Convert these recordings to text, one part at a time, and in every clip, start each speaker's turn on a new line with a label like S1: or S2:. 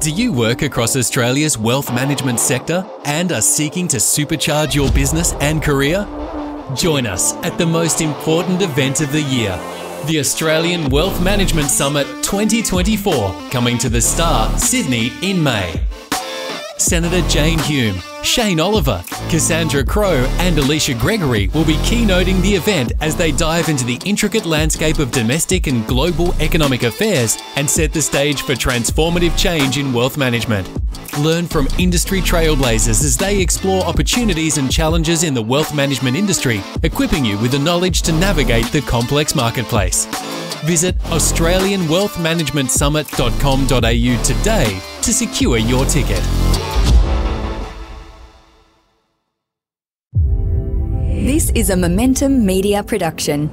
S1: Do you work across Australia's wealth management sector and are seeking to supercharge your business and career? Join us at the most important event of the year, the Australian Wealth Management Summit 2024, coming to the Star, Sydney in May. Senator Jane Hume, Shane Oliver, Cassandra Crowe, and Alicia Gregory will be keynoting the event as they dive into the intricate landscape of domestic and global economic affairs and set the stage for transformative change in wealth management. Learn from industry trailblazers as they explore opportunities and challenges in the wealth management industry, equipping you with the knowledge to navigate the complex marketplace. Visit AustralianWealthManagementSummit.com.au today to secure your ticket.
S2: This is a Momentum Media production.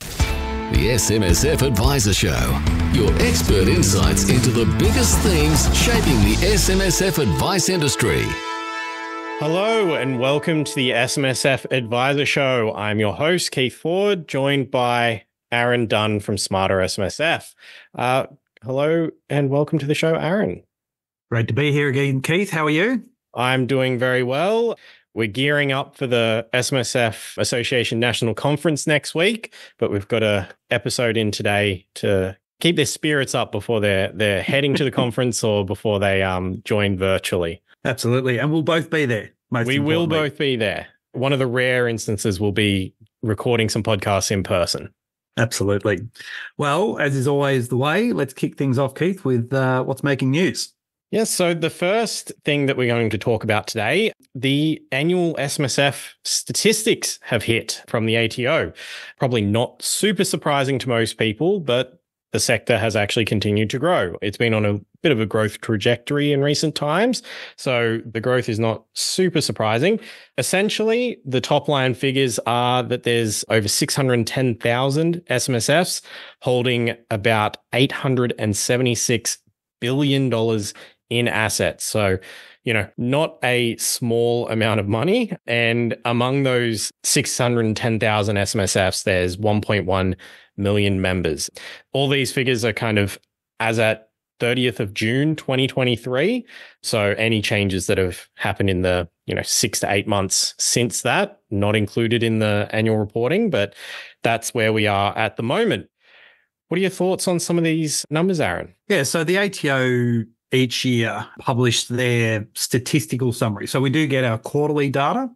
S3: The SMSF Adviser Show. Your expert insights into the biggest themes shaping the SMSF advice industry.
S4: Hello and welcome to the SMSF Adviser Show. I'm your host, Keith Ford, joined by Aaron Dunn from Smarter SMSF. Uh, hello and welcome to the show, Aaron.
S5: Great to be here again, Keith. How are you?
S4: I'm doing very well. We're gearing up for the SMSF Association National Conference next week, but we've got a episode in today to keep their spirits up before they're they're heading to the conference or before they um join virtually.
S5: Absolutely, and we'll both be there.
S4: we will both be there. One of the rare instances will be recording some podcasts in person.
S5: Absolutely. Well, as is always the way, let's kick things off, Keith, with uh, what's making news.
S4: Yes. So the first thing that we're going to talk about today, the annual SMSF statistics have hit from the ATO. Probably not super surprising to most people, but the sector has actually continued to grow. It's been on a bit of a growth trajectory in recent times. So the growth is not super surprising. Essentially, the top line figures are that there's over 610,000 SMSFs holding about $876 billion in assets. So, you know, not a small amount of money. And among those 610,000 SMSFs, there's 1.1 million members. All these figures are kind of as at 30th of June 2023. So any changes that have happened in the, you know, 6 to 8 months since that not included in the annual reporting, but that's where we are at the moment. What are your thoughts on some of these numbers, Aaron?
S5: Yeah, so the ATO each year publish their statistical summary. So we do get our quarterly data,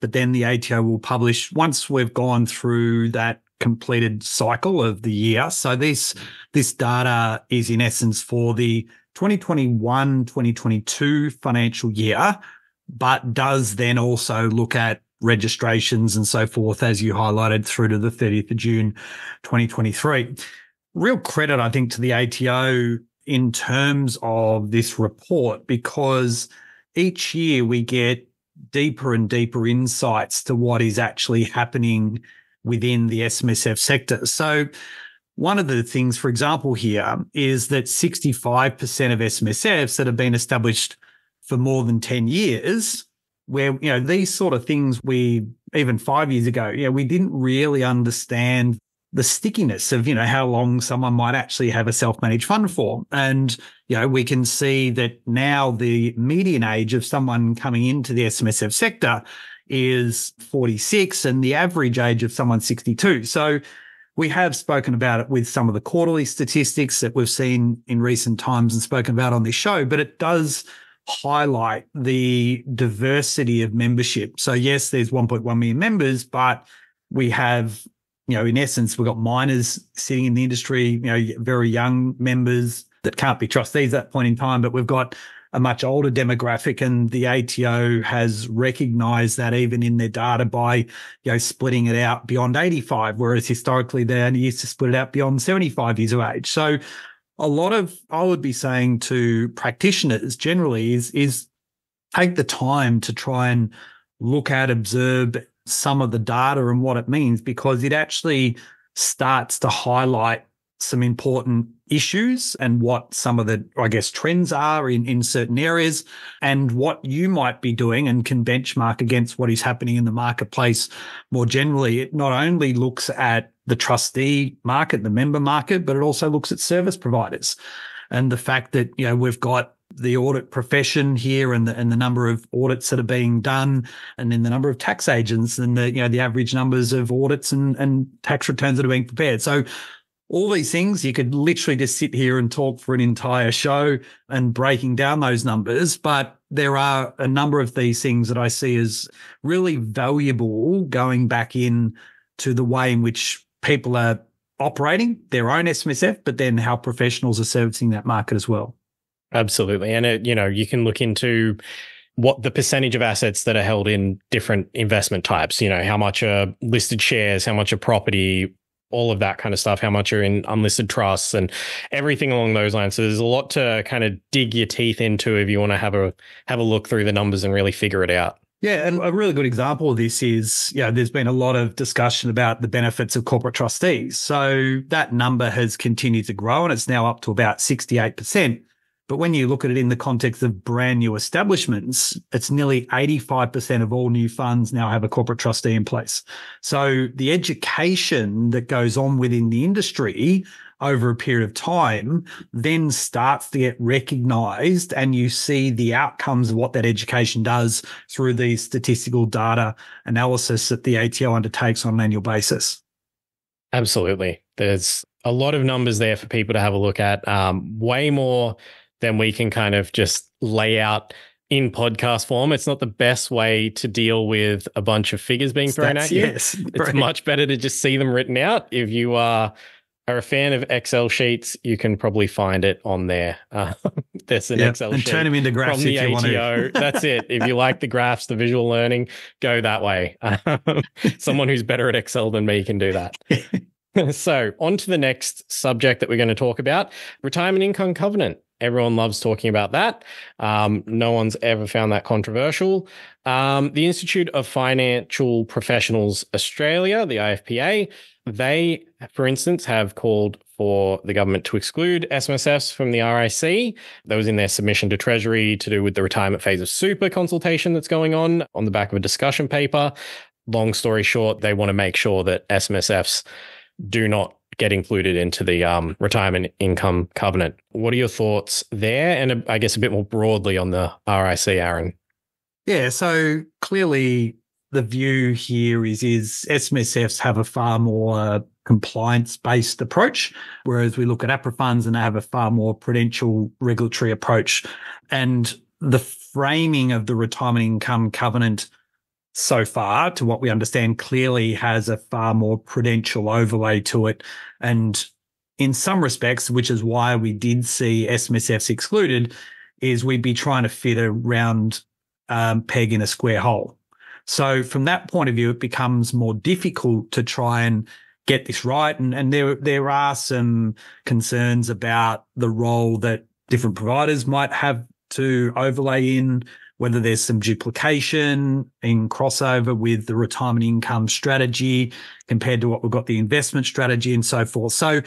S5: but then the ATO will publish once we've gone through that completed cycle of the year. So this this data is in essence for the 2021-2022 financial year, but does then also look at registrations and so forth, as you highlighted through to the 30th of June 2023. Real credit, I think, to the ATO in terms of this report because each year we get deeper and deeper insights to what is actually happening within the SMSF sector. So one of the things, for example, here is that 65% of SMSFs that have been established for more than 10 years, where, you know, these sort of things we, even five years ago, yeah, we didn't really understand the stickiness of, you know, how long someone might actually have a self-managed fund for. And, you know, we can see that now the median age of someone coming into the SMSF sector is 46 and the average age of someone 62. So we have spoken about it with some of the quarterly statistics that we've seen in recent times and spoken about on this show, but it does highlight the diversity of membership. So yes, there's 1.1 million members, but we have you know, in essence, we've got minors sitting in the industry, you know, very young members that can't be trustees at that point in time, but we've got a much older demographic and the ATO has recognized that even in their data by, you know, splitting it out beyond 85, whereas historically they only used to split it out beyond 75 years of age. So a lot of, I would be saying to practitioners generally is, is take the time to try and look at, observe, some of the data and what it means because it actually starts to highlight some important issues and what some of the, I guess, trends are in, in certain areas and what you might be doing and can benchmark against what is happening in the marketplace more generally. It not only looks at the trustee market, the member market, but it also looks at service providers and the fact that, you know, we've got the audit profession here and the, and the number of audits that are being done and then the number of tax agents and the, you know, the average numbers of audits and, and tax returns that are being prepared. So all these things, you could literally just sit here and talk for an entire show and breaking down those numbers. But there are a number of these things that I see as really valuable going back in to the way in which people are operating their own SMSF, but then how professionals are servicing that market as well.
S4: Absolutely. And it, you know, you can look into what the percentage of assets that are held in different investment types, you know, how much are listed shares, how much are property, all of that kind of stuff, how much are in unlisted trusts and everything along those lines. So there's a lot to kind of dig your teeth into if you want to have a have a look through the numbers and really figure it out.
S5: Yeah, and a really good example of this is, you know, there's been a lot of discussion about the benefits of corporate trustees. So that number has continued to grow and it's now up to about 68%. But when you look at it in the context of brand new establishments, it's nearly 85% of all new funds now have a corporate trustee in place. So the education that goes on within the industry over a period of time then starts to get recognized and you see the outcomes of what that education does through the statistical data analysis that the ATO undertakes on an annual basis.
S4: Absolutely. There's a lot of numbers there for people to have a look at. Um, way more then we can kind of just lay out in podcast form. It's not the best way to deal with a bunch of figures being thrown at you. Yes, it's much better to just see them written out. If you are are a fan of Excel sheets, you can probably find it on there. Uh, there's an yep. Excel
S5: and
S4: sheet
S5: turn them into graphs
S4: from the
S5: ATO.
S4: That's it. If you like the graphs, the visual learning, go that way. someone who's better at Excel than me can do that. so, on to the next subject that we're going to talk about retirement income covenant. Everyone loves talking about that. Um, no one's ever found that controversial. Um, the Institute of Financial Professionals Australia, the IFPA, they, for instance, have called for the government to exclude SMSFs from the RIC. That was in their submission to Treasury to do with the retirement phase of super consultation that's going on on the back of a discussion paper. Long story short, they want to make sure that SMSFs do not get included into the um, retirement income covenant. What are your thoughts there? And uh, I guess a bit more broadly on the RIC, Aaron.
S5: Yeah, so clearly the view here is is SMSFs have a far more compliance based approach, whereas we look at APRA funds and they have a far more prudential regulatory approach. And the framing of the retirement income covenant so far, to what we understand, clearly has a far more prudential overlay to it. And in some respects, which is why we did see SMSFs excluded, is we'd be trying to fit a round um, peg in a square hole. So from that point of view, it becomes more difficult to try and get this right. And, and there, there are some concerns about the role that different providers might have to overlay in whether there's some duplication in crossover with the retirement income strategy compared to what we've got the investment strategy and so forth. So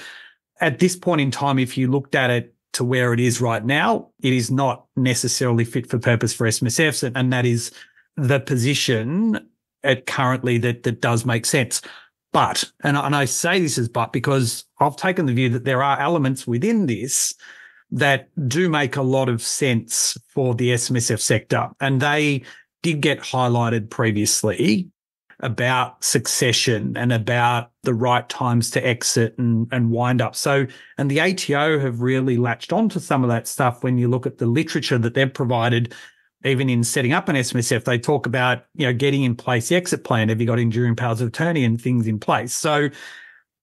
S5: at this point in time, if you looked at it to where it is right now, it is not necessarily fit for purpose for SMSFs. And that is the position at currently that, that does make sense. But, and, and I say this as but because I've taken the view that there are elements within this that do make a lot of sense for the SMSF sector. And they did get highlighted previously about succession and about the right times to exit and, and wind up. So, and the ATO have really latched onto some of that stuff when you look at the literature that they've provided. Even in setting up an SMSF, they talk about, you know, getting in place the exit plan. Have you got enduring powers of attorney and things in place? So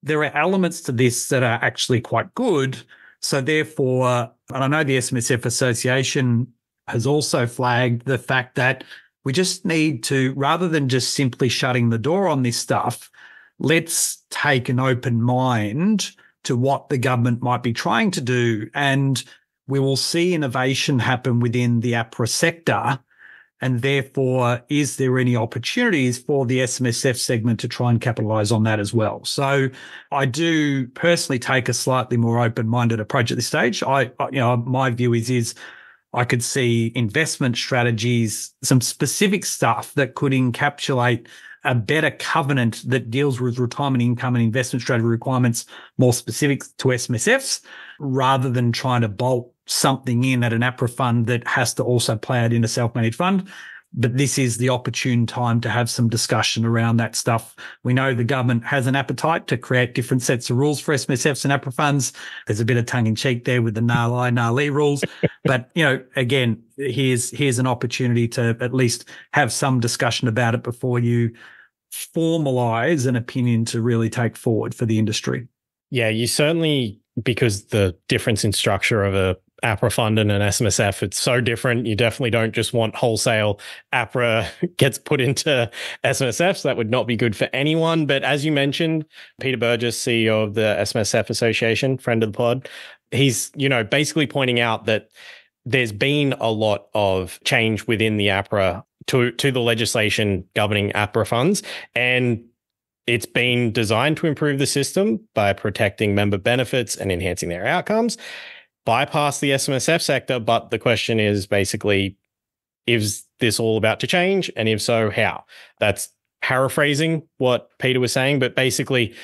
S5: there are elements to this that are actually quite good so therefore, and I know the SMSF Association has also flagged the fact that we just need to, rather than just simply shutting the door on this stuff, let's take an open mind to what the government might be trying to do. And we will see innovation happen within the APRA sector And therefore, is there any opportunities for the SMSF segment to try and capitalize on that as well? So I do personally take a slightly more open minded approach at this stage. I, you know, my view is, is I could see investment strategies, some specific stuff that could encapsulate a better covenant that deals with retirement income and investment strategy requirements more specific to SMSFs rather than trying to bolt something in at an APRA fund that has to also play out in a self-managed fund. But this is the opportune time to have some discussion around that stuff. We know the government has an appetite to create different sets of rules for SMSFs and APRA funds. There's a bit of tongue in cheek there with the NALI, NALI rules. but, you know, again, here's, here's an opportunity to at least have some discussion about it before you formalize an opinion to really take forward for the industry.
S4: Yeah, you certainly, because the difference in structure of a APRA fund and an SMSF, it's so different. You definitely don't just want wholesale APRA gets put into SMSFs. That would not be good for anyone. But as you mentioned, Peter Burgess, CEO of the SMSF Association, friend of the pod, he's, you know, basically pointing out that there's been a lot of change within the APRA to to the legislation governing APRA funds, and it's been designed to improve the system by protecting member benefits and enhancing their outcomes. Bypass the SMSF sector, but the question is basically, is this all about to change? And if so, how? That's paraphrasing what Peter was saying, but basically,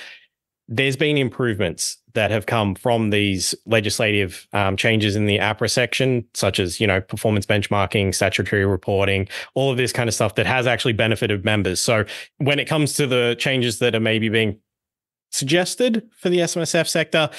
S4: there's been improvements that have come from these legislative um, changes in the APRA section, such as you know performance benchmarking, statutory reporting, all of this kind of stuff that has actually benefited members. So when it comes to the changes that are maybe being suggested for the SMSF sector,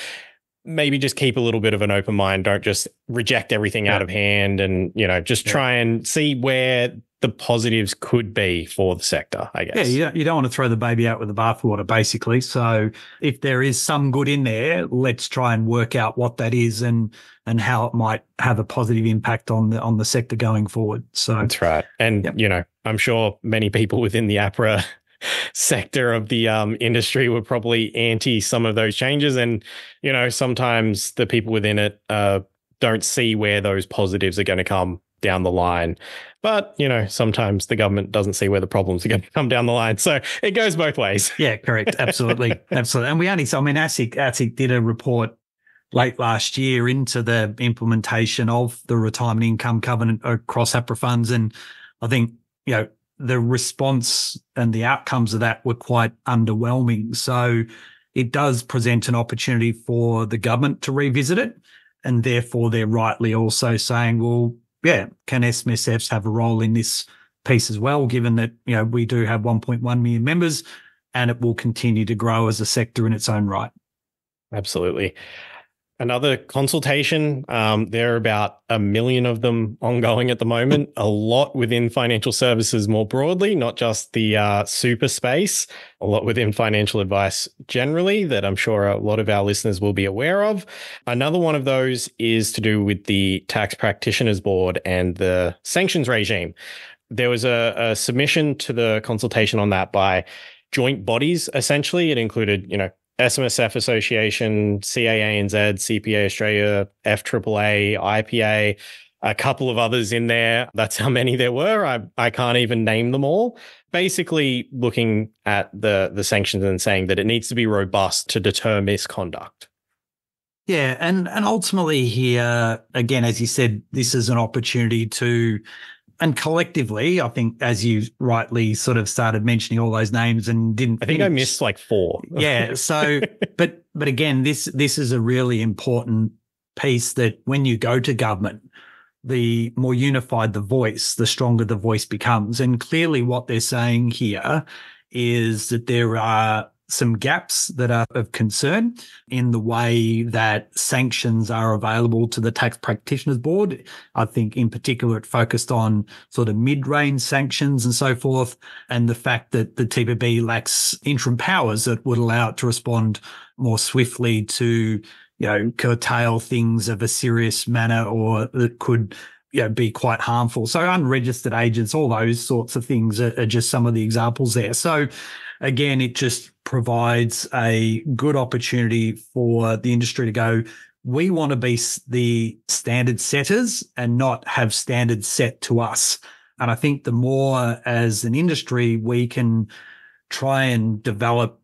S4: maybe just keep a little bit of an open mind. Don't just reject everything yeah. out of hand, and you know just yeah. try and see where the positives could be for the sector, I guess.
S5: Yeah, you don't, you don't want to throw the baby out with the bathwater, basically. So if there is some good in there, let's try and work out what that is and and how it might have a positive impact on the on the sector going forward. So
S4: that's right. And yep. you know, I'm sure many people within the APRA sector of the um, industry were probably anti some of those changes, and you know, sometimes the people within it uh, don't see where those positives are going to come down the line. But, you know, sometimes the government doesn't see where the problems are going to come down the line. So it goes both ways.
S5: Yeah, correct. Absolutely. Absolutely. And we only, so I mean, ASIC, ASIC did a report late last year into the implementation of the retirement income covenant across APRA funds. And I think, you know, the response and the outcomes of that were quite underwhelming. So it does present an opportunity for the government to revisit it. And therefore, they're rightly also saying, well, yeah, can SMSFs have a role in this piece as well, given that, you know, we do have 1.1 million members and it will continue to grow as a sector in its own right.
S4: Absolutely another consultation. Um, there are about a million of them ongoing at the moment, a lot within financial services more broadly, not just the uh, super space, a lot within financial advice generally that I'm sure a lot of our listeners will be aware of. Another one of those is to do with the Tax Practitioners Board and the sanctions regime. There was a, a submission to the consultation on that by joint bodies essentially it included you know SMSF Association, CAANZ, CPA Australia, FAAA, IPA, a couple of others in there. That's how many there were. I, I can't even name them all. Basically, looking at the, the sanctions and saying that it needs to be robust to deter misconduct.
S5: Yeah, and and ultimately here again, as you said, this is an opportunity to and collectively, I think, as you rightly sort of started mentioning all those names and didn't,
S4: I think finish. I missed like four.
S5: yeah. So, but, but again, this, this is a really important piece that when you go to government, the more unified the voice, the stronger the voice becomes. And clearly what they're saying here is that there are some gaps that are of concern in the way that sanctions are available to the tax practitioners board. I think in particular it focused on sort of mid-range sanctions and so forth and the fact that the TPB lacks interim powers that would allow it to respond more swiftly to you know, curtail things of a serious manner or that could you know, be quite harmful. So unregistered agents, all those sorts of things are, are just some of the examples there. So again, it just provides a good opportunity for the industry to go, we want to be the standard setters and not have standards set to us. And I think the more as an industry we can try and develop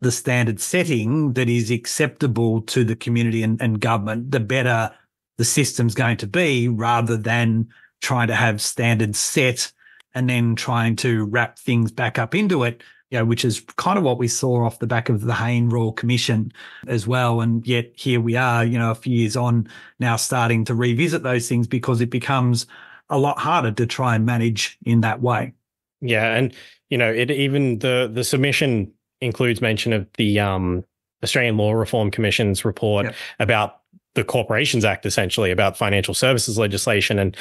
S5: the standard setting that is acceptable to the community and, and government, the better the system's going to be rather than trying to have standards set and then trying to wrap things back up into it, you know, which is kind of what we saw off the back of the Hayne Royal Commission as well. And yet here we are, you know, a few years on now starting to revisit those things because it becomes a lot harder to try and manage in that way.
S4: Yeah. And, you know, it even the the submission includes mention of the um Australian Law Reform Commission's report yep. about the Corporations Act, essentially about financial services legislation. And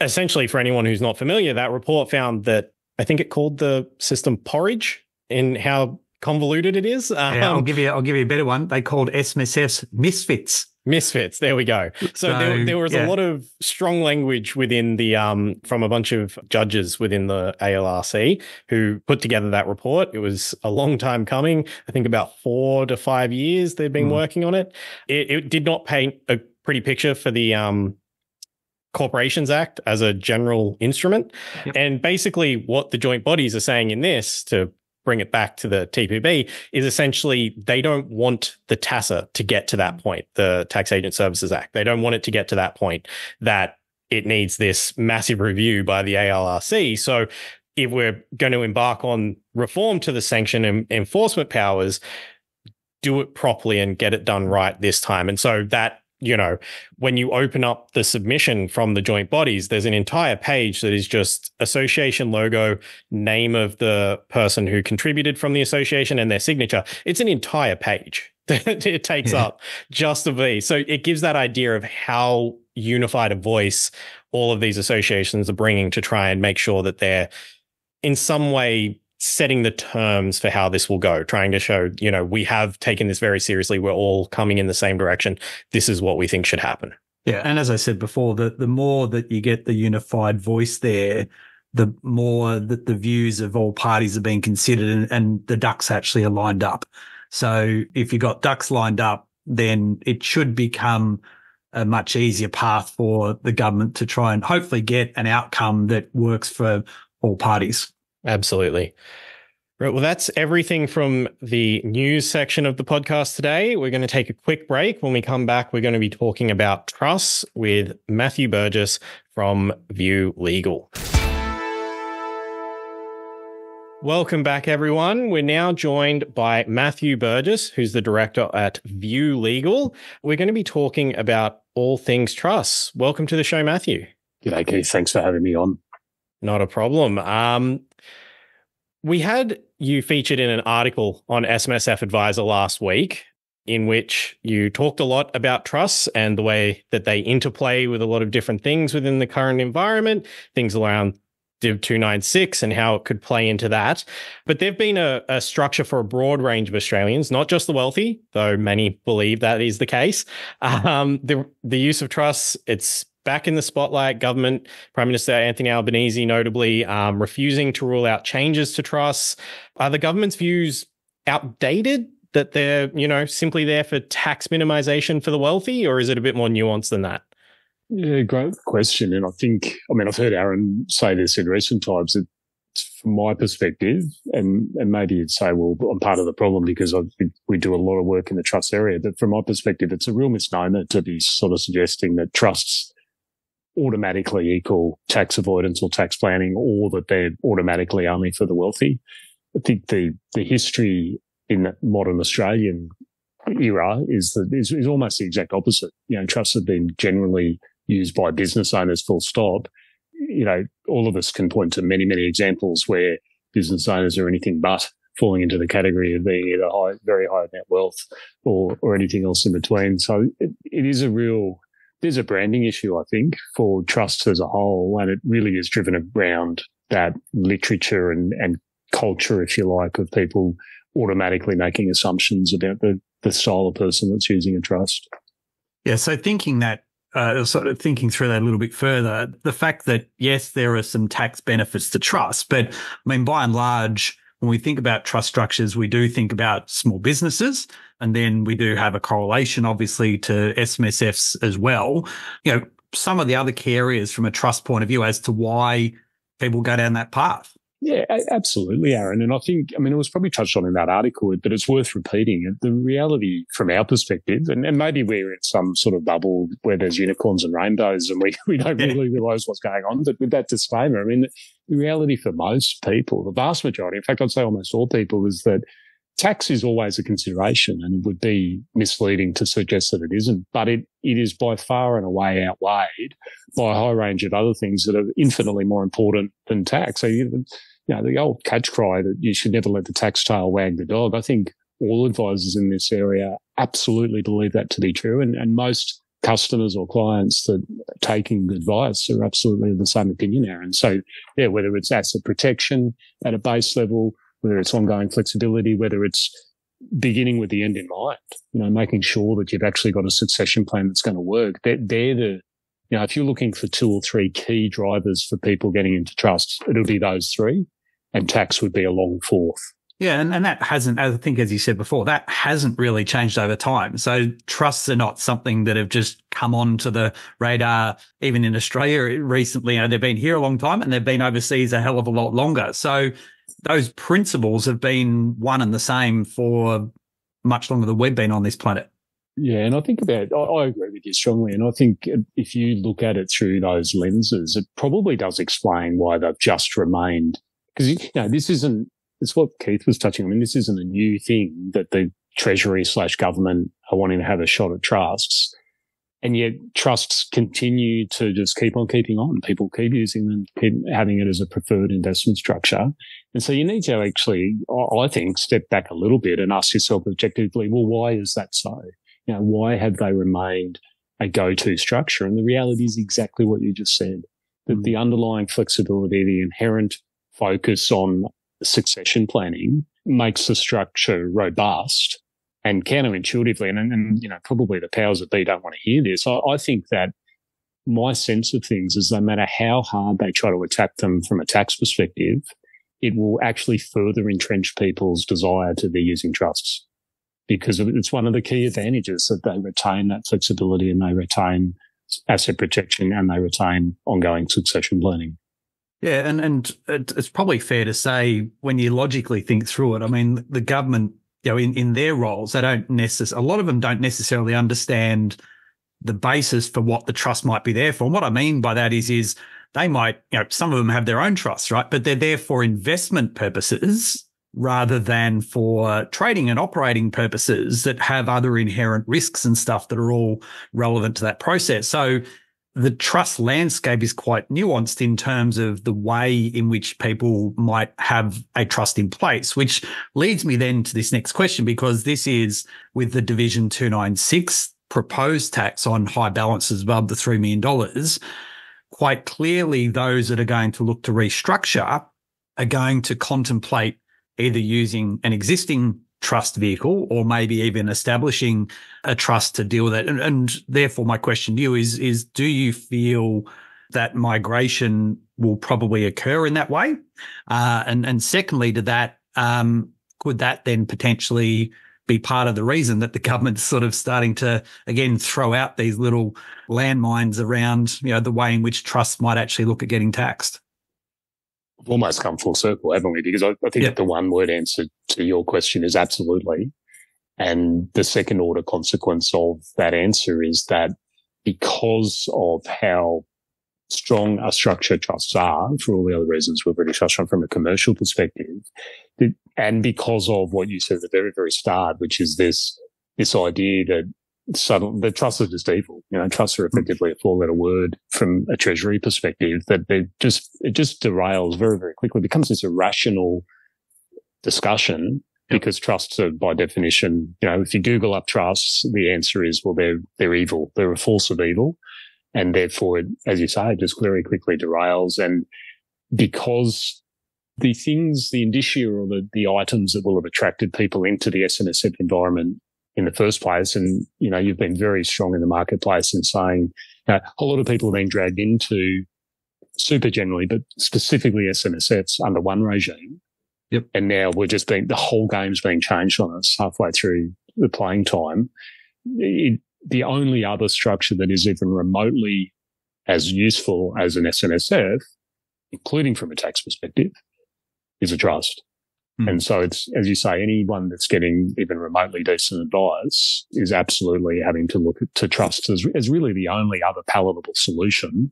S4: essentially, for anyone who's not familiar, that report found that I think it called the system porridge in how convoluted it is.
S5: Um, yeah, I'll um, give you I'll give you a better one. They called SMSFs misfits.
S4: Misfits. There we go. So, so there, there, was yeah. a lot of strong language within the um from a bunch of judges within the ALRC who put together that report. It was a long time coming. I think about four to five years they've been mm. working on it. it. It did not paint a pretty picture for the um Corporations Act as a general instrument. Yep. And basically, what the joint bodies are saying in this to bring it back to the TPB is essentially they don't want the TASA to get to that point, the Tax Agent Services Act. They don't want it to get to that point that it needs this massive review by the ALRC. So if we're going to embark on reform to the sanction and enforcement powers, do it properly and get it done right this time. And so that you know, when you open up the submission from the joint bodies, there's an entire page that is just association logo, name of the person who contributed from the association and their signature. It's an entire page that it takes yeah. up just to be. So it gives that idea of how unified a voice all of these associations are bringing to try and make sure that they're in some way setting the terms for how this will go, trying to show, you know, we have taken this very seriously. We're all coming in the same direction. This is what we think should happen.
S5: Yeah. And as I said before, the, the more that you get the unified voice there, the more that the views of all parties are being considered and, and the ducks actually are lined up. So if you've got ducks lined up, then it should become a much easier path for the government to try and hopefully get an outcome that works for all parties.
S4: Absolutely. Right. Well, that's everything from the news section of the podcast today. We're going to take a quick break. When we come back, we're going to be talking about trusts with Matthew Burgess from View Legal. Welcome back, everyone. We're now joined by Matthew Burgess, who's the director at View Legal. We're going to be talking about all things trusts. Welcome to the show, Matthew.
S6: G'day, Keith. Thanks for having me on.
S4: Not a problem. Um, we had you featured in an article on SMSF Adviser last week, in which you talked a lot about trusts and the way that they interplay with a lot of different things within the current environment, things around Div 296 and how it could play into that. But they've been a, a, structure for a broad range of Australians, not just the wealthy, though many believe that is the case. Um, the, the use of trusts, it's back in the spotlight. Government, Prime Minister Anthony Albanese, notably um, refusing to rule out changes to trusts. Are the government's views outdated? That they're, you know, simply there for tax minimization for the wealthy, or is it a bit more nuanced than that?
S6: Yeah, great question. And I think, I mean, I've heard Aaron say this in recent times that from my perspective, and, and maybe you'd say, well, I'm part of the problem because I, we do a lot of work in the trust area. But from my perspective, it's a real misnomer to be sort of suggesting that trusts automatically equal tax avoidance or tax planning or that they're automatically only for the wealthy. I think the, the history in modern Australian era is that is, is almost the exact opposite. You know, trusts have been generally used by business owners full stop. You know, all of us can point to many, many examples where business owners are anything but falling into the category of being either high, very high net wealth or, or anything else in between. So it, it is a real there's a branding issue, I think, for trusts as a whole, and it really is driven around that literature and, and culture, if you like, of people automatically making assumptions about the, the style of person that's using a trust.
S5: Yeah. So thinking that, uh, sort of thinking through that a little bit further, the fact that yes, there are some tax benefits to trust, but I mean, by and large, when we think about trust structures, we do think about small businesses. And then we do have a correlation, obviously, to SMSFs as well. You know, some of the other key areas from a trust point of view as to why people go down that path?
S6: Yeah, absolutely, Aaron. And I think, I mean, it was probably touched on in that article, but it's worth repeating. The reality from our perspective, and, and maybe we're in some sort of bubble where there's unicorns and rainbows and we, we don't really realize what's going on. But with that disclaimer, I mean, the reality for most people, the vast majority, in fact, I'd say almost all people, is that tax is always a consideration and it would be misleading to suggest that it isn't, but it, it is by far and away outweighed by a high range of other things that are infinitely more important than tax. So, you, you know, the old catch cry that you should never let the tax tail wag the dog. I think all advisors in this area absolutely believe that to be true. And, and most customers or clients that are taking advice are absolutely of the same opinion, Aaron. So, yeah, whether it's asset protection at a base level, whether it's ongoing flexibility, whether it's beginning with the end in mind, you know, making sure that you've actually got a succession plan that's going to work. They're, they're the, you know, if you're looking for two or three key drivers for people getting into trusts, it'll be those three and tax would be a long fourth.
S5: Yeah, and, and that hasn't, I think, as you said before, that hasn't really changed over time. So trusts are not something that have just come onto the radar, even in Australia recently. You know, they've been here a long time and they've been overseas a hell of a lot longer. So those principles have been one and the same for much longer than we've been on this planet.
S6: Yeah, and I think about, I, I, agree with you strongly. And I think if you look at it through those lenses, it probably does explain why they've just remained because, you know, this isn't, it's what Keith was touching on. I mean, this isn't a new thing that the Treasury slash government are wanting to have a shot at trusts. And yet trusts continue to just keep on keeping on. People keep using them, keep having it as a preferred investment structure. And so you need to actually, I think, step back a little bit and ask yourself objectively, well, why is that so? You know, why have they remained a go-to structure? And the reality is exactly what you just said, that mm. the underlying flexibility, the inherent focus on succession planning makes the structure robust and counterintuitively, and, and, you know, probably the powers that be don't want to hear this. I, I think that my sense of things is no matter how hard they try to attack them from a tax perspective, it will actually further entrench people's desire to be using trusts because it's one of the key advantages that they retain that flexibility and they retain asset protection and they retain ongoing succession planning.
S5: Yeah, and and it's probably fair to say when you logically think through it. I mean, the government, you know, in, in their roles, they don't necessarily. A lot of them don't necessarily understand the basis for what the trust might be there for. And what I mean by that is, is they might, you know, some of them have their own trusts, right? But they're there for investment purposes rather than for trading and operating purposes that have other inherent risks and stuff that are all relevant to that process. So the trust landscape is quite nuanced in terms of the way in which people might have a trust in place, which leads me then to this next question, because this is with the Division 296 proposed tax on high balances above the $3 million. Quite clearly, those that are going to look to restructure are going to contemplate either using an existing trust vehicle or maybe even establishing a trust to deal with it. And, and therefore, my question to you is, is do you feel that migration will probably occur in that way? Uh, and, and secondly to that, um, could that then potentially be part of the reason that the government's sort of starting to again throw out these little landmines around, you know, the way in which trusts might actually look at getting taxed?
S6: We've almost come full circle, haven't we? Because I, I think the one word answer to your question is absolutely. And the second order consequence of that answer is that because of how strong our structure trusts are, for all the other reasons we've already touched on from a commercial perspective, and because of what you said at the very, very start, which is this, this idea that suddenly the trusts are just evil. You know, trusts are effectively a four letter word from a treasury perspective that they just, it just derails very, very quickly. It becomes this irrational discussion yep. because trusts are by definition, you know, if you Google up trusts, the answer is, well, they're, they're evil. They're a force of evil. And therefore, as you say, it just very quickly derails. And because the things, the indicia or the, the items that will have attracted people into the SMSF environment in the first place. And, you know, you've been very strong in the marketplace in saying you know, a lot of people have been dragged into super generally, but specifically SMSFs under one regime.
S5: Yep.
S6: And now we're just being, the whole game's being changed on us halfway through the playing time. It, the only other structure that is even remotely as useful as an SMSF, including from a tax perspective, is a trust. Mm. And so it's, as you say, anyone that's getting even remotely decent advice is absolutely having to look at, to trust as, as really the only other palatable solution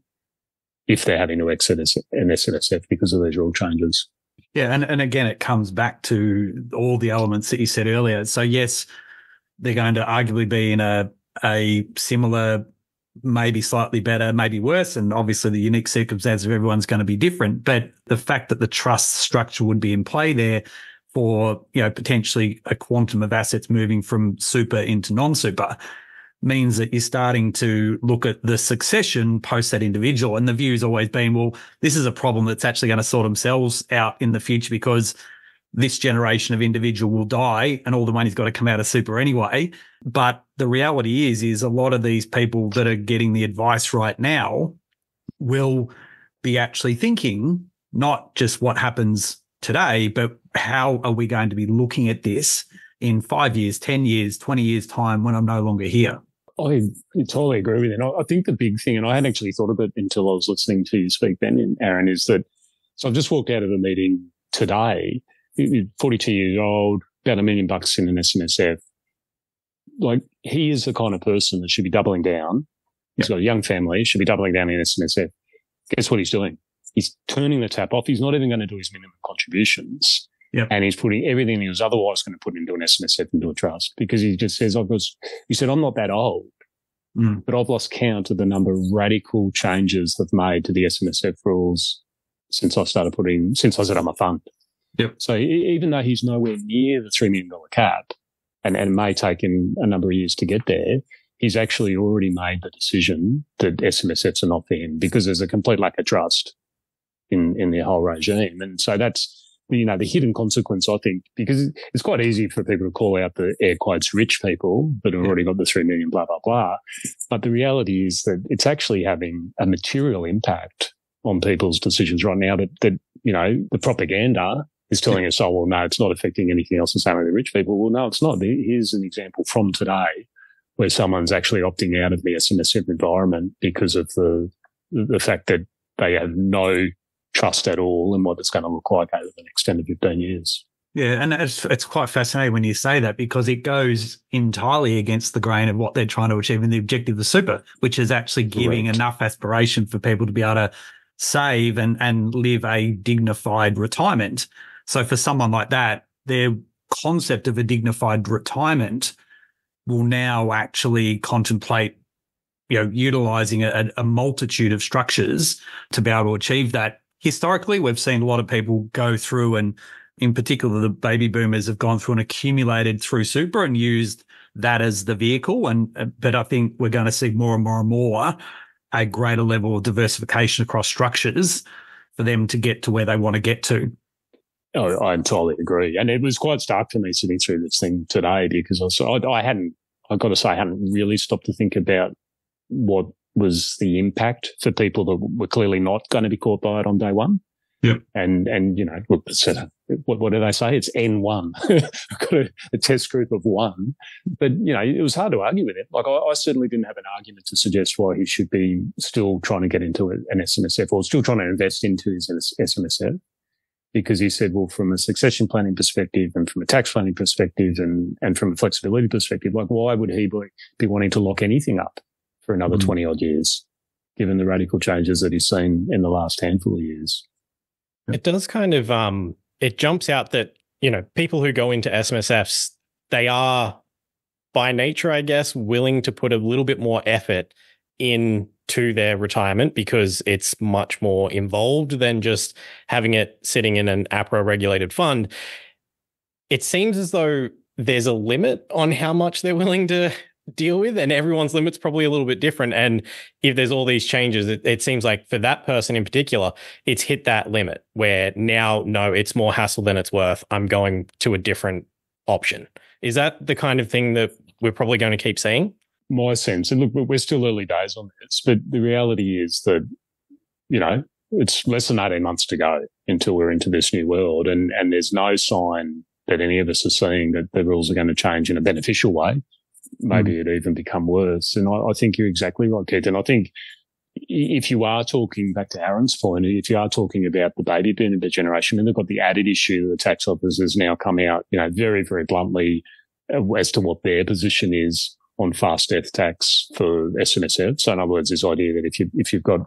S6: if they're having to exit an SMSF because of these rule changes.
S5: Yeah. And, and again, it comes back to all the elements that you said earlier. So yes, they're going to arguably be in a, a similar maybe slightly better, maybe worse. And obviously the unique circumstance of everyone's going to be different. But the fact that the trust structure would be in play there for, you know, potentially a quantum of assets moving from super into non-super means that you're starting to look at the succession post that individual. And the view has always been, well, this is a problem that's actually going to sort themselves out in the future because this generation of individual will die and all the money's got to come out of super anyway. But the reality is, is a lot of these people that are getting the advice right now will be actually thinking not just what happens today, but how are we going to be looking at this in five years, 10 years, 20 years time when I'm no longer here?
S6: I totally agree with you. And I think the big thing, and I hadn't actually thought of it until I was listening to you speak, Ben and Aaron, is that so I've just walked out of a meeting today 42 years old, about a million bucks in an SMSF. Like he is the kind of person that should be doubling down. He's got a young family, should be doubling down in SMSF. Guess what he's doing? He's turning the tap off. He's not even going to do his minimum contributions.
S5: Yep.
S6: And he's putting everything he was otherwise going to put into an SMSF into a trust because he just says, I've got, he said, I'm not that old,
S5: mm.
S6: but I've lost count of the number of radical changes they've made to the SMSF rules since I started putting, since I set up my fund.
S5: Yep.
S6: So even though he's nowhere near the $3 million cap and, and it may take him a number of years to get there, he's actually already made the decision that SMSFs are not for him because there's a complete lack of trust in, in the whole regime. And so that's, you know, the hidden consequence, I think, because it's quite easy for people to call out the air quotes rich people that have already got the 3 million, blah, blah, blah. But the reality is that it's actually having a material impact on people's decisions right now that, that, you know, the propaganda is telling us, oh, well, no, it's not affecting anything else. It's only the rich people. Well, no, it's not. Here's an example from today where someone's actually opting out of the SMSF environment because of the, the fact that they have no trust at all in what it's going to look like over the next 10 to 15 years.
S5: Yeah, and it's it's quite fascinating when you say that because it goes entirely against the grain of what they're trying to achieve in the objective of super, which is actually giving Correct. enough aspiration for people to be able to save and and live a dignified retirement. So for someone like that, their concept of a dignified retirement will now actually contemplate, you know, utilizing a, a multitude of structures to be able to achieve that. Historically, we've seen a lot of people go through and in particular, the baby boomers have gone through and accumulated through super and used that as the vehicle. And, but I think we're going to see more and more and more a greater level of diversification across structures for them to get to where they want to get to.
S6: Oh, I entirely agree. And it was quite stark for me sitting through this thing today because I, I hadn't, I've got to say, I hadn't really stopped to think about what was the impact for people that were clearly not going to be caught by it on day one.
S5: Yep.
S6: And, and, you know, what, what did I say? It's N1. I've got a, a, test group of one. But, you know, it was hard to argue with it. Like, I, I, certainly didn't have an argument to suggest why he should be still trying to get into an SMSF or still trying to invest into his SMSF because he said, well, from a succession planning perspective and from a tax planning perspective and, and from a flexibility perspective, like why would he be wanting to lock anything up for another mm. 20 odd years, given the radical changes that he's seen in the last handful of years?
S4: It does kind of, um, it jumps out that, you know, people who go into SMSFs, they are by nature, I guess, willing to put a little bit more effort in to their retirement because it's much more involved than just having it sitting in an APRA regulated fund. It seems as though there's a limit on how much they're willing to deal with, and everyone's limit's probably a little bit different. And if there's all these changes, it, it seems like for that person in particular, it's hit that limit where now, no, it's more hassle than it's worth. I'm going to a different option. Is that the kind of thing that we're probably going to keep seeing?
S6: My sense, and look, we're still early days on this, but the reality is that, you know, it's less than 18 months to go until we're into this new world. And, and there's no sign that any of us are seeing that the rules are going to change in a beneficial way. Maybe mm. it even become worse. And I, I, think you're exactly right, Keith. And I think if you are talking back to Aaron's point, if you are talking about the baby boomer generation, and they've got the added issue, the tax officers now come out, you know, very, very bluntly uh, as to what their position is on fast death tax for SMSF. So in other words, this idea that if you, if you've got,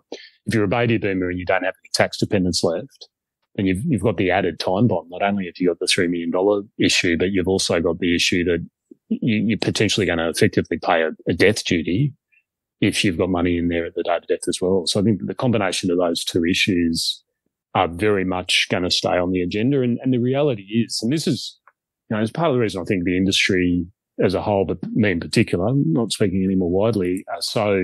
S6: if you're a baby boomer and you don't have any tax dependents left, then you've, you've got the added time bomb. Not only have you got the $3 million issue, but you've also got the issue that you, are potentially going to effectively pay a, a death duty if you've got money in there at the date of death as well. So I think the combination of those two issues are very much going to stay on the agenda. And, and the reality is, and this is, you know, it's part of the reason I think the industry as a whole, but me in particular, I'm not speaking any more widely, are so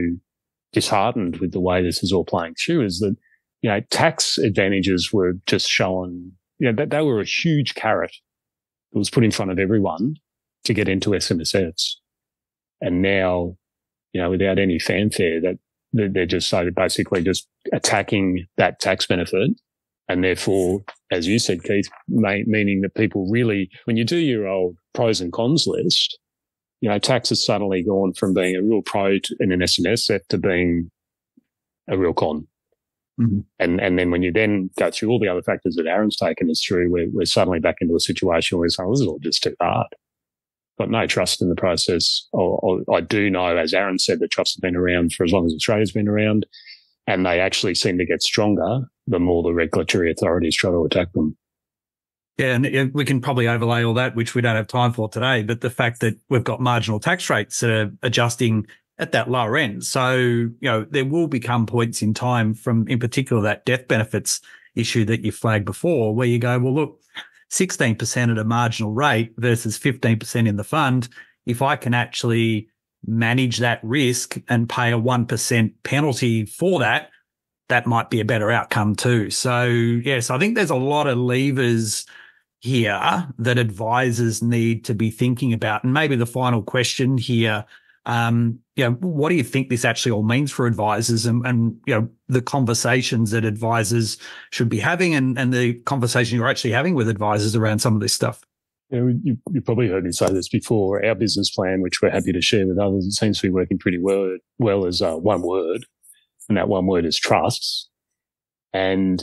S6: disheartened with the way this is all playing through is that, you know, tax advantages were just shown, you know, that they were a huge carrot that was put in front of everyone to get into SMSFs. And now you know, without any fanfare that they're just so basically just attacking that tax benefit. And therefore, as you said, Keith, meaning that people really, when you do your old pros and cons list, you know, tax has suddenly gone from being a real pro in an SMSF to being a real con. Mm-hmm. And and then when you then go through all the other factors that Aaron's taken us through, we're, we're suddenly back into a situation where we're saying, this is all just too hard got no trust in the process. Or, or I do know, as Aaron said, that trusts have been around for as long as Australia's been around, and they actually seem to get stronger the more the regulatory authorities try to attack them.
S5: Yeah, and we can probably overlay all that, which we don't have time for today. But the fact that we've got marginal tax rates that are adjusting at that lower end. So, you know, there will become points in time from, in particular, that death benefits issue that you flagged before, where you go, well, look, 16% at a marginal rate versus 15% in the fund, if I can actually manage that risk and pay a 1% penalty for that, that might be a better outcome too. So yes, I think there's a lot of levers here that advisors need to be thinking about. And maybe the final question here um, you know, what do you think this actually all means for advisors and, and, you know, the conversations that advisors should be having and, and the conversation you're actually having with advisors around some of this stuff?
S6: You, know, you, you probably heard me say this before. Our business plan, which we're happy to share with others, it seems to be working pretty well, well as uh, one word. And that one word is trusts. And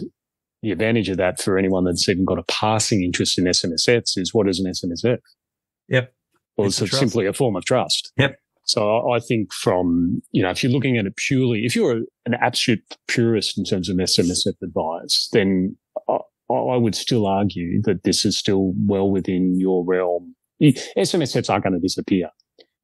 S6: the advantage of that for anyone that's even got a passing interest in SMSFs is what is an SMSF?
S5: Yep.
S6: Well, it's, it's simply a form of trust.
S5: Yep.
S6: So I think from, you know, if you're looking at it purely, if you're an absolute purist in terms of SMSF advice, then I, would still argue that this is still well within your realm. SMSFs aren't going to disappear,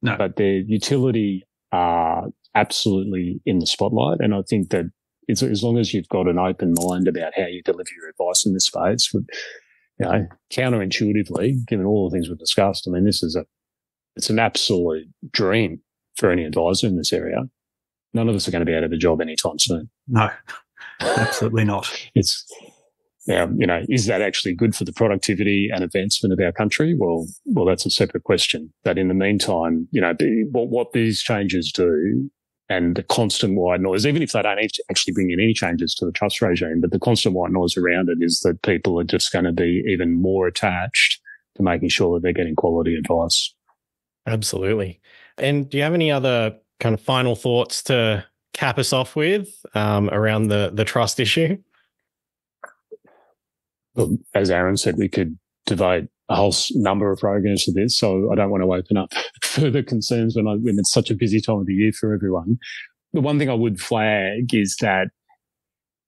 S5: no.
S6: but their utility are absolutely in the spotlight. And I think that it's, as long as you've got an open mind about how you deliver your advice in this space, you know, counterintuitively, given all the things we've discussed, I mean, this is a it's an absolute dream for any advisor in this area. None of us are going to be out of a job anytime soon.
S5: No, absolutely not.
S6: it's now, you know, is that actually good for the productivity and advancement of our country? Well, well, that's a separate question. But in the meantime, you know, what, what these changes do and the constant white noise, even if they don't actually bring in any changes to the trust regime, but the constant white noise around it is that people are just going to be even more attached to making sure that they're getting quality advice.
S4: Absolutely. And do you have any other kind of final thoughts to cap us off with um, around the the trust issue?
S6: As Aaron said, we could devote a whole number of programs to this, so I don't want to open up further concerns when I, when it's such a busy time of the year for everyone. The one thing I would flag is that,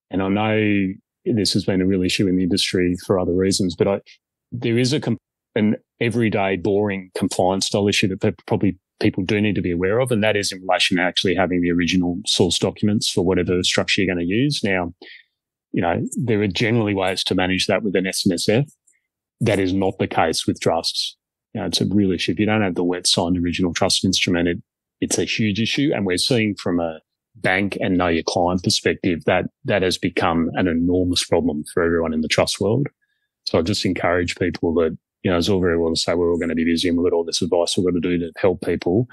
S6: and I know this has been a real issue in the industry for other reasons, but I, there is a an everyday boring compliance style issue that probably people do need to be aware of. And that is in relation to actually having the original source documents for whatever structure you're going to use. Now, you know, there are generally ways to manage that with an SMSF. That is not the case with trusts. You know, it's a real issue. If you don't have the wet signed original trust instrument, it, it's a huge issue. And we're seeing from a bank and know your client perspective that that has become an enormous problem for everyone in the trust world. So I just encourage people that you know, it's all very well to say we're all going to be busy and we've got all this advice we've got to do to help people.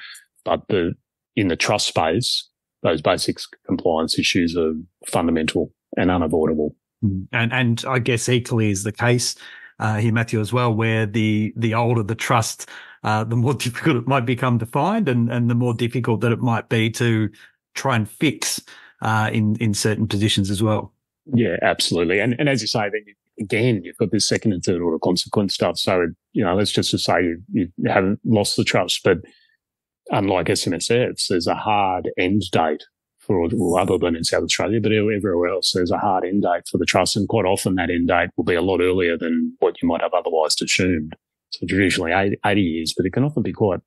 S6: But the, in the trust space, those basic compliance issues are fundamental and unavoidable.
S5: Mm. And, and I guess equally is the case, uh, here, Matthew, as well, where the, the older the trust, uh, the more difficult it might become to find and, and the more difficult that it might be to try and fix uh, in in certain positions as well.
S6: Yeah, absolutely. And and as you say, then again, you've got this second and third order consequence stuff. So you know, let's just say you, you haven't lost the trust, but unlike SMSFs, there's a hard end date for, well, other than in South Australia, but everywhere else, there's a hard end date for the trust. And quite often that end date will be a lot earlier than what you might have otherwise assumed. So traditionally 80 years, but it can often be quite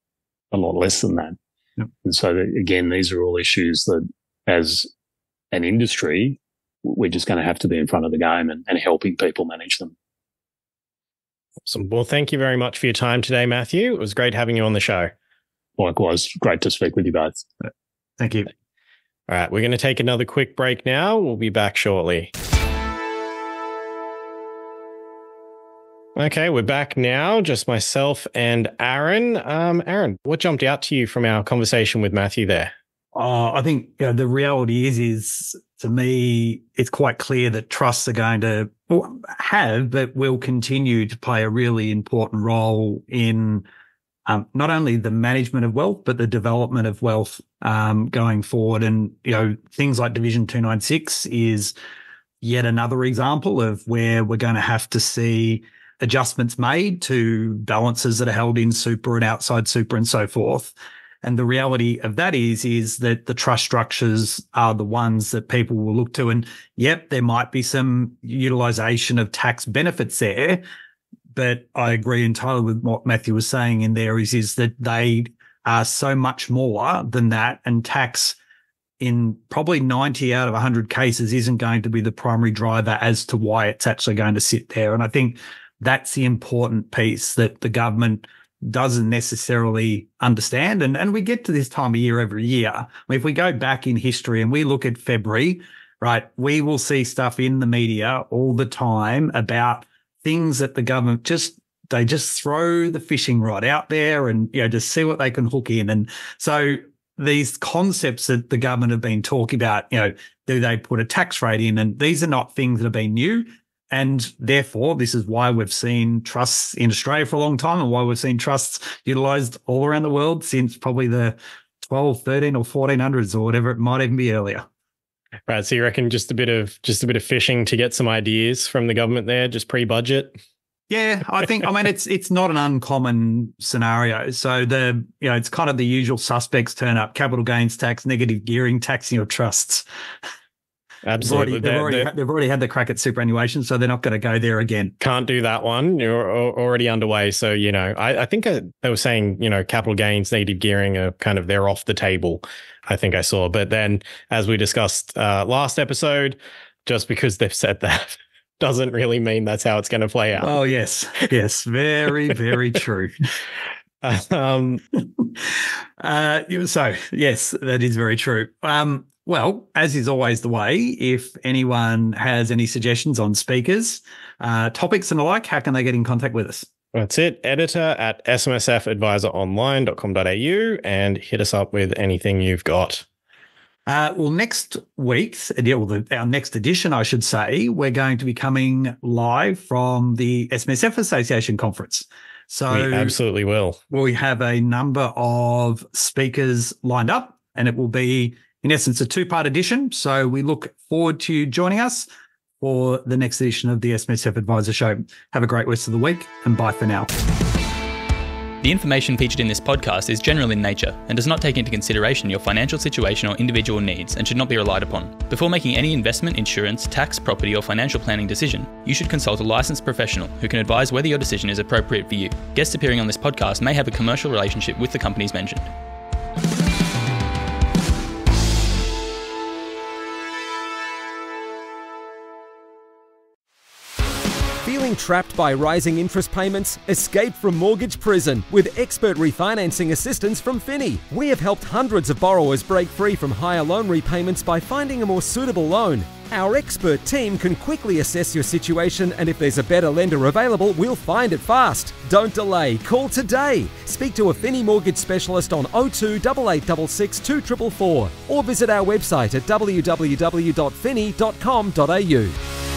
S6: a lot less than that. Yep. And so again, these are all issues that as an industry, we're just going to have to be in front of the game and, and helping people manage them.
S4: Awesome. Well, thank you very much for your time today, Matthew. It was great having you on the show.
S6: Likewise, great to speak with you both.
S5: Thank you.
S4: All right, we're going to take another quick break now. We'll be back shortly. Okay, we're back now. Just myself and Aaron. Um, Aaron, what jumped out to you from our conversation with Matthew there?
S5: Uh, I think you know, the reality is, is to me, it's quite clear that trusts are going to have, but will continue to play a really important role in um, not only the management of wealth, but the development of wealth um, going forward. And you know, things like Division Two Nine Six is yet another example of where we're going to have to see adjustments made to balances that are held in super and outside super and so forth. And the reality of that is, is that the trust structures are the ones that people will look to. And yep, there might be some utilization of tax benefits there. But I agree entirely with what Matthew was saying in there is, is that they are so much more than that. And tax in probably 90 out of 100 cases isn't going to be the primary driver as to why it's actually going to sit there. And I think that's the important piece that the government doesn't necessarily understand. And, and we get to this time of year every year. I mean, if we go back in history and we look at February, right, we will see stuff in the media all the time about things that the government just they just throw the fishing rod out there and you know just see what they can hook in. And so these concepts that the government have been talking about you know do they put a tax rate in? And these are not things that have been new. And therefore, this is why we've seen trusts in Australia for a long time and why we've seen trusts utilized all around the world since probably the 12, 13 or 1400s or whatever it might even be earlier.
S4: Right. So you reckon just a bit of just a bit of fishing to get some ideas from the government there, just pre-budget?
S5: Yeah, I think I mean it's it's not an uncommon scenario. So the you know it's kind of the usual suspects turn up: capital gains tax, negative gearing, taxing of trusts.
S4: Absolutely.
S5: They've already, they've, already, had, they've already had the crack at superannuation, so they're not going to go there again.
S4: Can't do that one. You're already underway. So, you know, I, I think uh, they were saying, you know, capital gains, negative gearing are kind of, they're off the table. I think I saw. But then, as we discussed uh, last episode, just because they've said that doesn't really mean that's how it's going to play out.
S5: Oh, yes. Yes. Very, very true. um, uh, so yes, that is very true. Um, well, as is always the way, if anyone has any suggestions on speakers, uh, topics and the like, how can they get in contact with us?
S4: That's it. Editor at smsfadvisoronline.com.au and hit us up with anything you've got.
S5: Uh, well, next week's, well, our next edition, I should say, we're going to be coming live from the SMSF Association conference. So
S4: we absolutely will.
S5: We have a number of speakers lined up, and it will be in essence, a two part edition. So we look forward to you joining us for the next edition of the SMSF Adviser Show. Have a great rest of the week and bye for now.
S7: The information featured in this podcast is general in nature and does not take into consideration your financial situation or individual needs and should not be relied upon. Before making any investment, insurance, tax, property, or financial planning decision, you should consult a licensed professional who can advise whether your decision is appropriate for you. Guests appearing on this podcast may have a commercial relationship with the companies mentioned.
S8: Feeling trapped by rising interest payments? Escape from mortgage prison with expert refinancing assistance from Finny. We have helped hundreds of borrowers break free from higher loan repayments by finding a more suitable loan. Our expert team can quickly assess your situation, and if there's a better lender available, we'll find it fast. Don't delay, call today. Speak to a Finny mortgage specialist on 02 8866 2444 or visit our website at www.finny.com.au.